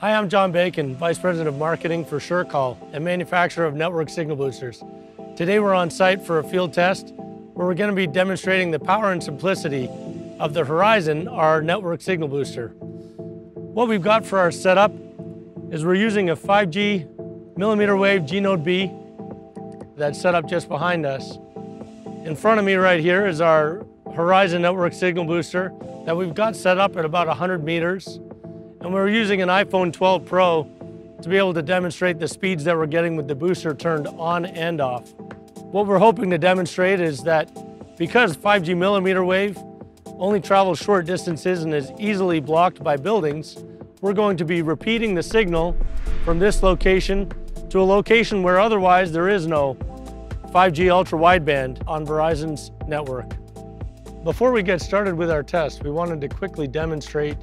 Hi, I'm John Bacon, Vice President of Marketing for SureCall, a manufacturer of network signal boosters. Today we're on site for a field test where we're going to be demonstrating the power and simplicity of the Horizon, our network signal booster. What we've got for our setup is we're using a 5G millimeter wave G-Node B that's set up just behind us. In front of me right here is our Horizon network signal booster that we've got set up at about 100 meters and we're using an iPhone 12 Pro to be able to demonstrate the speeds that we're getting with the booster turned on and off. What we're hoping to demonstrate is that because 5G millimeter wave only travels short distances and is easily blocked by buildings, we're going to be repeating the signal from this location to a location where otherwise there is no 5G ultra wideband on Verizon's network. Before we get started with our test, we wanted to quickly demonstrate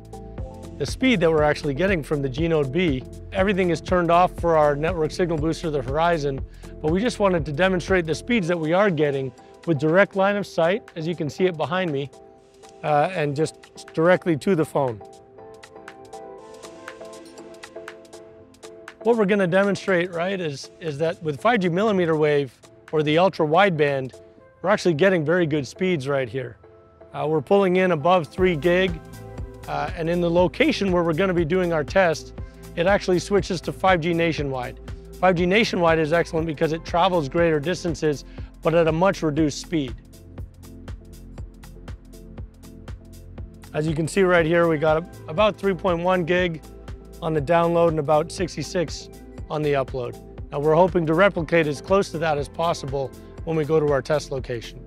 the speed that we're actually getting from the G-Node B. Everything is turned off for our network signal booster, the Horizon, but we just wanted to demonstrate the speeds that we are getting with direct line of sight, as you can see it behind me, uh, and just directly to the phone. What we're gonna demonstrate, right, is, is that with 5G millimeter wave or the ultra wideband, we're actually getting very good speeds right here. Uh, we're pulling in above three gig uh, and in the location where we're going to be doing our test, it actually switches to 5G nationwide. 5G nationwide is excellent because it travels greater distances, but at a much reduced speed. As you can see right here, we got about 3.1 gig on the download and about 66 on the upload. Now we're hoping to replicate as close to that as possible when we go to our test location.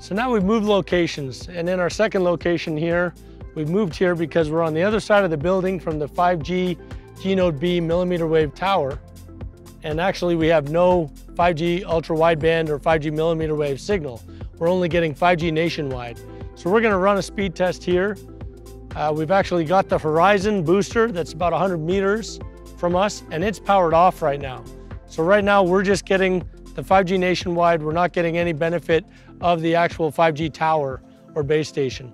So now we've moved locations and in our second location here, we've moved here because we're on the other side of the building from the 5G G-Node B millimeter wave tower. And actually we have no 5G ultra wideband or 5G millimeter wave signal. We're only getting 5G nationwide. So we're gonna run a speed test here. Uh, we've actually got the Horizon booster that's about 100 meters from us and it's powered off right now. So right now we're just getting the 5G nationwide, we're not getting any benefit of the actual 5G tower or base station.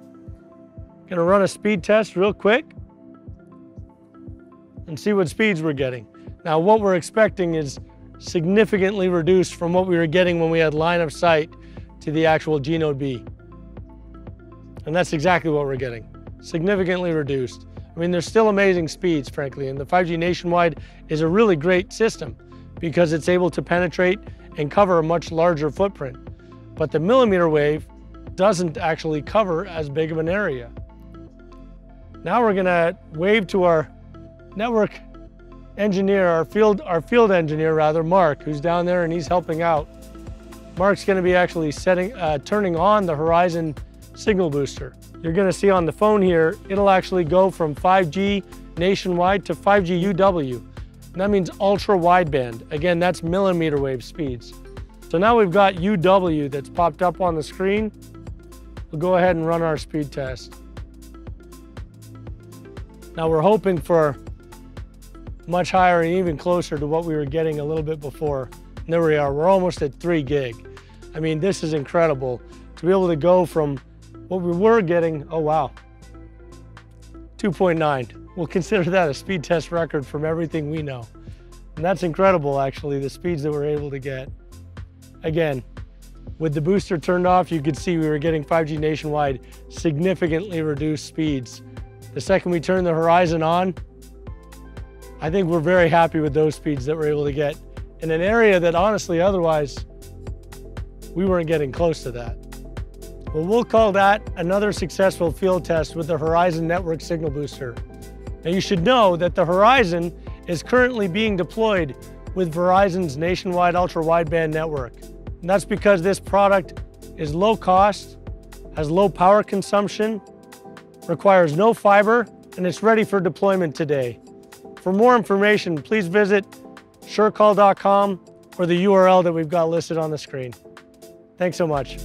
Gonna run a speed test real quick and see what speeds we're getting. Now what we're expecting is significantly reduced from what we were getting when we had line of sight to the actual G-Node B. And that's exactly what we're getting, significantly reduced. I mean, there's still amazing speeds, frankly, and the 5G nationwide is a really great system because it's able to penetrate and cover a much larger footprint. But the millimeter wave doesn't actually cover as big of an area. Now we're gonna wave to our network engineer, our field, our field engineer rather, Mark, who's down there and he's helping out. Mark's gonna be actually setting, uh, turning on the Horizon signal booster. You're gonna see on the phone here, it'll actually go from 5G nationwide to 5G UW. And that means ultra wideband. Again, that's millimeter wave speeds. So now we've got UW that's popped up on the screen. We'll go ahead and run our speed test. Now we're hoping for much higher and even closer to what we were getting a little bit before. And there we are, we're almost at three gig. I mean, this is incredible to be able to go from what we were getting, oh wow, 2.9. We'll consider that a speed test record from everything we know. And that's incredible, actually, the speeds that we're able to get. Again, with the booster turned off, you could see we were getting 5G nationwide, significantly reduced speeds. The second we turned the Horizon on, I think we're very happy with those speeds that we're able to get in an area that honestly, otherwise, we weren't getting close to that. Well, we'll call that another successful field test with the Horizon Network Signal Booster. Now you should know that the Horizon is currently being deployed with Verizon's nationwide ultra-wideband network. And that's because this product is low cost, has low power consumption, requires no fiber, and it's ready for deployment today. For more information, please visit surecall.com or the URL that we've got listed on the screen. Thanks so much.